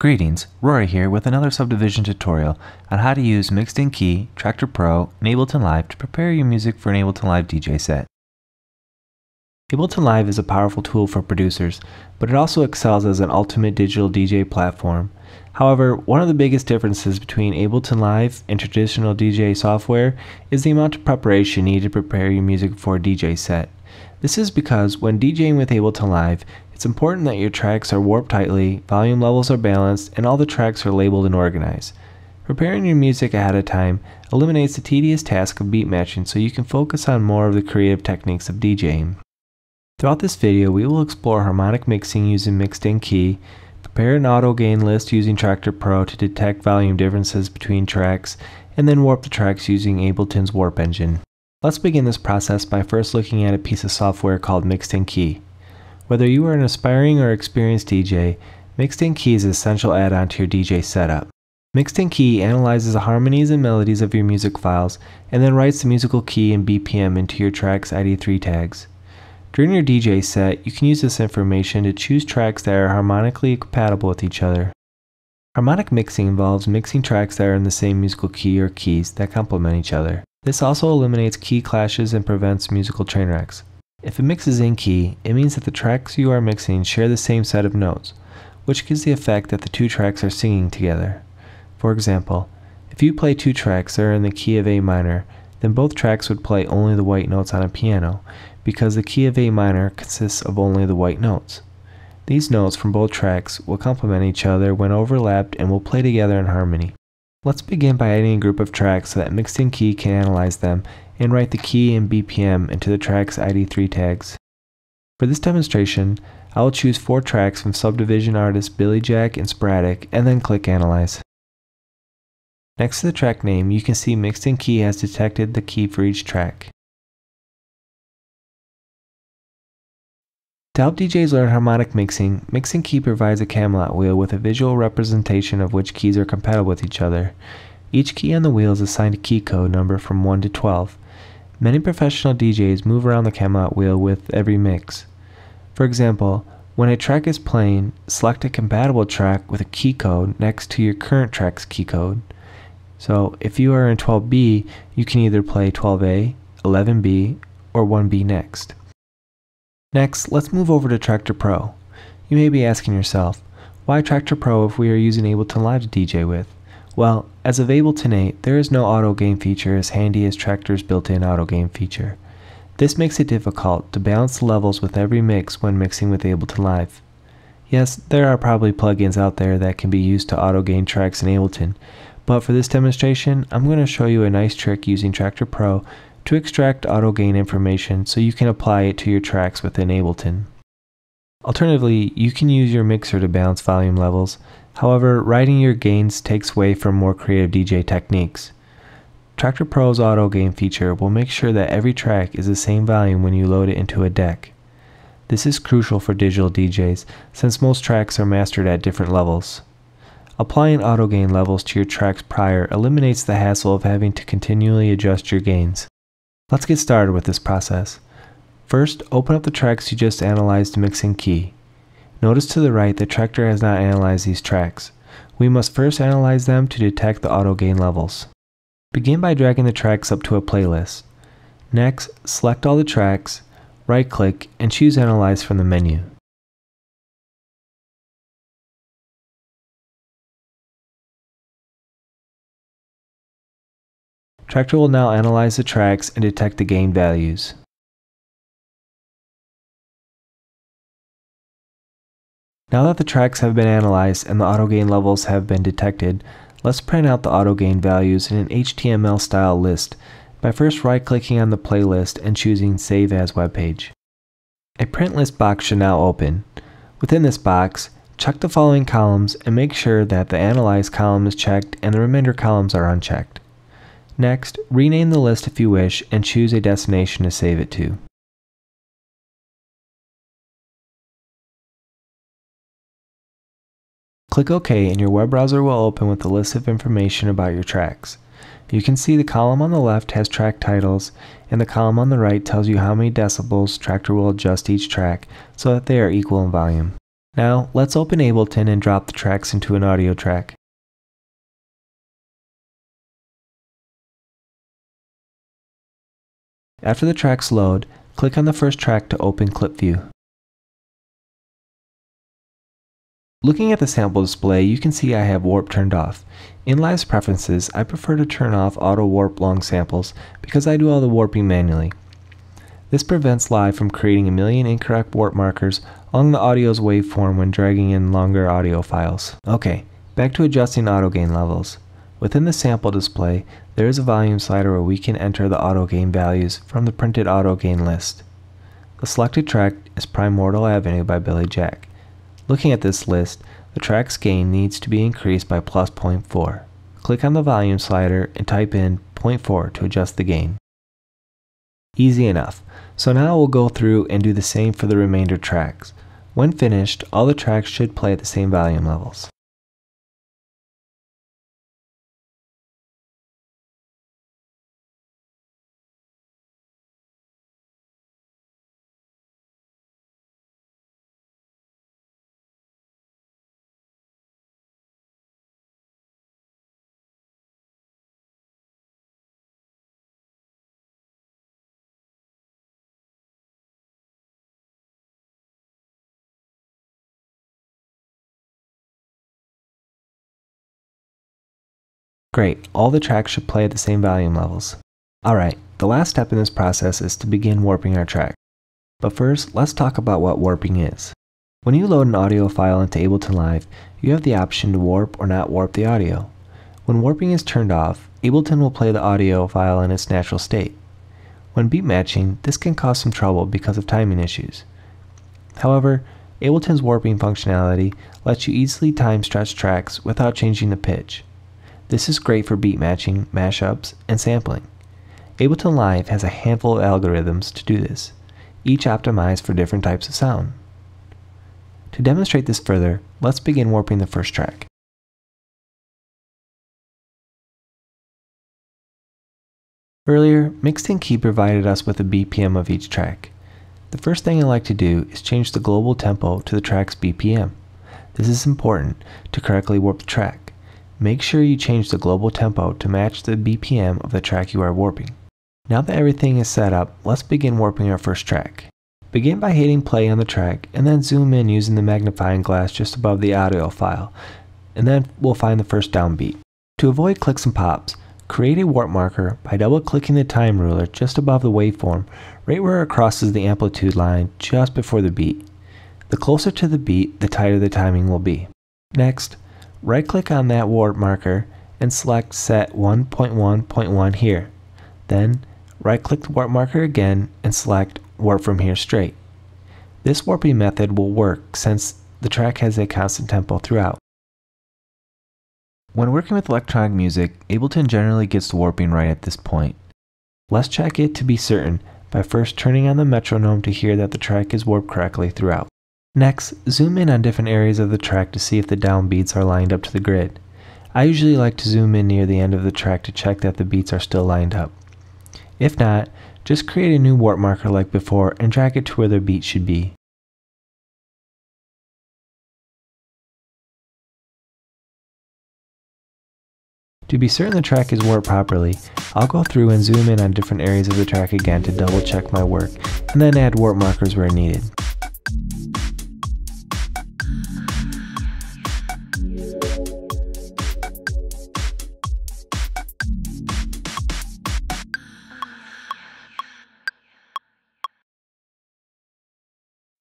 Greetings, Rory here with another SubDivizion tutorial on how to use Mixed-In Key, Traktor Pro, and Ableton Live to prepare your music for an Ableton Live DJ set. Ableton Live is a powerful tool for producers, but it also excels as an ultimate digital DJ platform. However, one of the biggest differences between Ableton Live and traditional DJ software is the amount of preparation needed to prepare your music for a DJ set. This is because when DJing with Ableton Live, it's important that your tracks are warped tightly, volume levels are balanced, and all the tracks are labeled and organized. Preparing your music ahead of time eliminates the tedious task of beat matching so you can focus on more of the creative techniques of DJing. Throughout this video, we will explore harmonic mixing using mixed-in key, prepare an auto gain list using Traktor Pro to detect volume differences between tracks, and then warp the tracks using Ableton's Warp Engine. Let's begin this process by first looking at a piece of software called Mixed-in Key. Whether you are an aspiring or experienced DJ, Mixed-in Key is an essential add-on to your DJ setup. Mixed-in Key analyzes the harmonies and melodies of your music files and then writes the musical key and BPM into your track's ID3 tags. During your DJ set, you can use this information to choose tracks that are harmonically compatible with each other. Harmonic mixing involves mixing tracks that are in the same musical key or keys that complement each other. This also eliminates key clashes and prevents musical train wrecks. If a mix is in key, it means that the tracks you are mixing share the same set of notes, which gives the effect that the two tracks are singing together. For example, if you play two tracks that are in the key of A minor, then both tracks would play only the white notes on a piano, because the key of A minor consists of only the white notes. These notes from both tracks will complement each other when overlapped and will play together in harmony. Let's begin by adding a group of tracks so that Mixed-in Key can analyze them and write the key and BPM into the track's ID3 tags. For this demonstration, I will choose four tracks from SubDivizion artists Billy Jack and Sporadic and then click Analyze. Next to the track name, you can see Mixed-in Key has detected the key for each track. To help DJs learn harmonic mixing, Mixed-in Key provides a Camelot wheel with a visual representation of which keys are compatible with each other. Each key on the wheel is assigned a key code number from 1 to 12. Many professional DJs move around the Camelot wheel with every mix. For example, when a track is playing, select a compatible track with a key code next to your current track's key code. So if you are in 12B, you can either play 12A, 11B, or 1B next. Next, let's move over to Traktor Pro. You may be asking yourself, why Traktor Pro if we are using Ableton Live to DJ with? Well, as of Ableton 8, there is no auto gain feature as handy as Traktor's built-in auto gain feature. This makes it difficult to balance the levels with every mix when mixing with Ableton Live. Yes, there are probably plugins out there that can be used to auto gain tracks in Ableton, but for this demonstration, I'm going to show you a nice trick using Traktor Pro to extract auto gain information so you can apply it to your tracks within Ableton. Alternatively, you can use your mixer to balance volume levels, However, writing your gains takes away from more creative DJ techniques. Traktor Pro's auto gain feature will make sure that every track is the same volume when you load it into a deck. This is crucial for digital DJs since most tracks are mastered at different levels. Applying auto gain levels to your tracks prior eliminates the hassle of having to continually adjust your gains. Let's get started with this process. First, open up the tracks you just analyzed to Mixed-in Key. Notice to the right that Traktor has not analyzed these tracks. We must first analyze them to detect the auto gain levels. Begin by dragging the tracks up to a playlist. Next, select all the tracks, right-click, and choose Analyze from the menu. Traktor will now analyze the tracks and detect the gain values. Now that the tracks have been analyzed and the auto gain levels have been detected, let's print out the auto gain values in an HTML style list by first right clicking on the playlist and choosing Save as Web Page. A print list box should now open. Within this box, check the following columns and make sure that the Analyze column is checked and the remainder columns are unchecked. Next, rename the list if you wish and choose a destination to save it to. Click OK and your web browser will open with a list of information about your tracks. You can see the column on the left has track titles, and the column on the right tells you how many decibels Traktor will adjust each track so that they are equal in volume. Now, let's open Ableton and drop the tracks into an audio track. After the tracks load, click on the first track to open Clip View. Looking at the sample display, you can see I have warp turned off. In Live's preferences, I prefer to turn off auto warp long samples because I do all the warping manually. This prevents Live from creating a million incorrect warp markers along the audio's waveform when dragging in longer audio files. Okay, back to adjusting auto gain levels. Within the sample display, there is a volume slider where we can enter the auto gain values from the printed auto gain list. The selected track is Primordial Avenue by Billy Jack. Looking at this list, the track's gain needs to be increased by plus 0.4. Click on the volume slider and type in 0.4 to adjust the gain. Easy enough. So now we'll go through and do the same for the remainder tracks. When finished, all the tracks should play at the same volume levels. Great, all the tracks should play at the same volume levels. Alright, the last step in this process is to begin warping our track. But first, let's talk about what warping is. When you load an audio file into Ableton Live, you have the option to warp or not warp the audio. When warping is turned off, Ableton will play the audio file in its natural state. When beat matching, this can cause some trouble because of timing issues. However, Ableton's warping functionality lets you easily time stretch tracks without changing the pitch. This is great for beat matching, mashups, and sampling. Ableton Live has a handful of algorithms to do this, each optimized for different types of sound. To demonstrate this further, let's begin warping the first track. Earlier, In Key provided us with a BPM of each track. The first thing I like to do is change the global tempo to the track's BPM. This is important to correctly warp the track. Make sure you change the global tempo to match the BPM of the track you are warping. Now that everything is set up, let's begin warping our first track. Begin by hitting play on the track and then zoom in using the magnifying glass just above the audio file, and then we'll find the first downbeat. To avoid clicks and pops, create a warp marker by double clicking the time ruler just above the waveform, right where it crosses the amplitude line just before the beat. The closer to the beat, the tighter the timing will be. Next, Right click on that warp marker and select set 1.1.1 here. Then right click the warp marker again and select warp from here straight. This warping method will work since the track has a constant tempo throughout. When working with electronic music, Ableton generally gets the warping right at this point. Let's check it to be certain by first turning on the metronome to hear that the track is warped correctly throughout. Next, zoom in on different areas of the track to see if the downbeats are lined up to the grid. I usually like to zoom in near the end of the track to check that the beats are still lined up. If not, just create a new warp marker like before and drag it to where the beat should be. To be certain the track is warped properly, I'll go through and zoom in on different areas of the track again to double check my work, and then add warp markers where needed.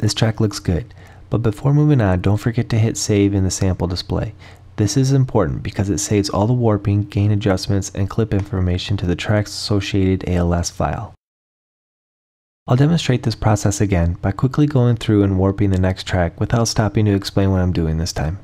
This track looks good, but before moving on, don't forget to hit save in the sample display. This is important because it saves all the warping, gain adjustments, and clip information to the track's associated ALS file. I'll demonstrate this process again by quickly going through and warping the next track without stopping to explain what I'm doing this time.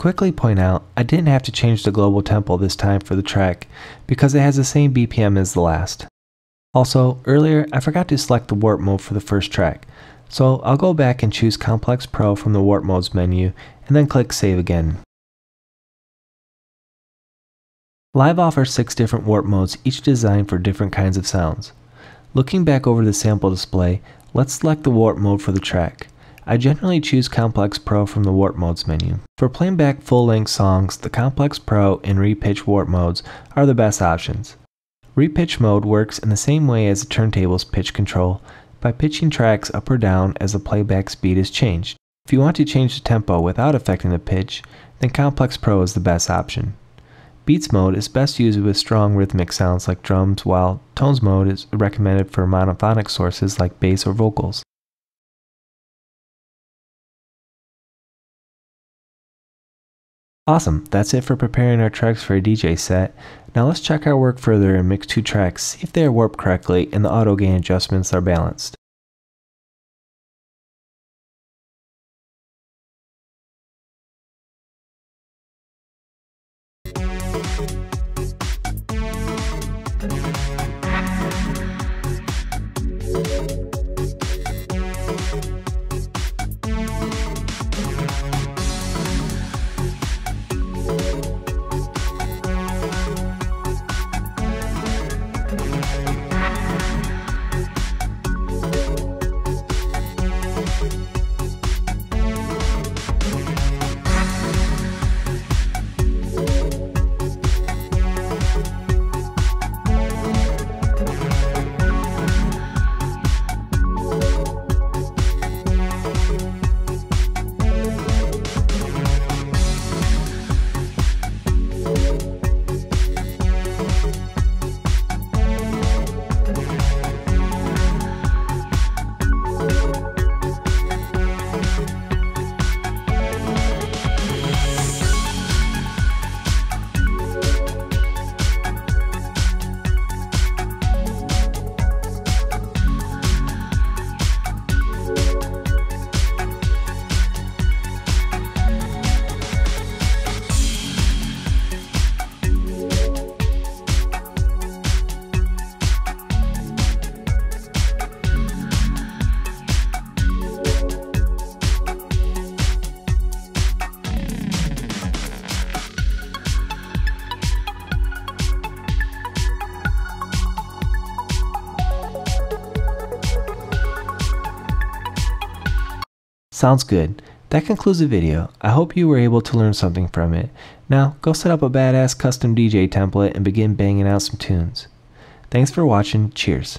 Quickly point out, I didn't have to change the global tempo this time for the track because it has the same BPM as the last. Also, earlier I forgot to select the warp mode for the first track, so I'll go back and choose Complex Pro from the warp modes menu and then click save again. Live offers six different warp modes, each designed for different kinds of sounds. Looking back over the sample display, let's select the warp mode for the track. I generally choose Complex Pro from the Warp Modes menu. For playing back full-length songs, the Complex Pro and Repitch Warp modes are the best options. Repitch mode works in the same way as the turntable's pitch control, by pitching tracks up or down as the playback speed is changed. If you want to change the tempo without affecting the pitch, then Complex Pro is the best option. Beats mode is best used with strong rhythmic sounds like drums, while Tones mode is recommended for monophonic sources like bass or vocals. Awesome, that's it for preparing our tracks for a DJ set. Now let's check our work further and mix two tracks, see if they are warped correctly and the auto gain adjustments are balanced. Sounds good. That concludes the video. I hope you were able to learn something from it. Now, go set up a badass custom DJ template and begin banging out some tunes. Thanks for watching. Cheers.